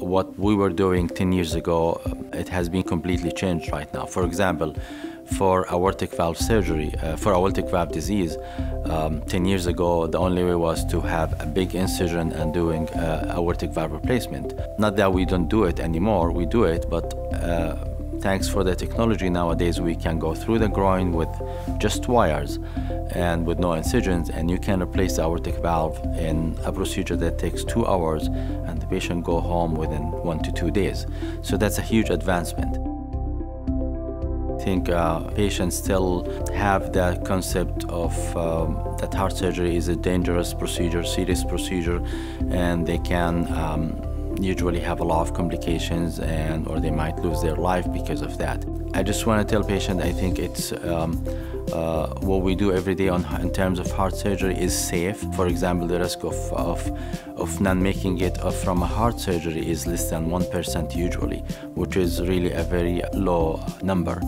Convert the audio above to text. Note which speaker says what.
Speaker 1: what we were doing 10 years ago, it has been completely changed right now. For example, for aortic valve surgery, uh, for aortic valve disease, um, 10 years ago, the only way was to have a big incision and doing uh, aortic valve replacement. Not that we don't do it anymore, we do it, but uh, thanks for the technology nowadays, we can go through the groin with just wires and with no incisions, and you can replace the aortic valve in a procedure that takes two hours, and the patient go home within one to two days. So that's a huge advancement. I think uh, patients still have that concept of um, that heart surgery is a dangerous procedure, serious procedure, and they can um, usually have a lot of complications and or they might lose their life because of that. I just want to tell patients I think it's um, uh, what we do every day on, in terms of heart surgery is safe. For example, the risk of, of, of not making it from a heart surgery is less than 1% usually, which is really a very low number.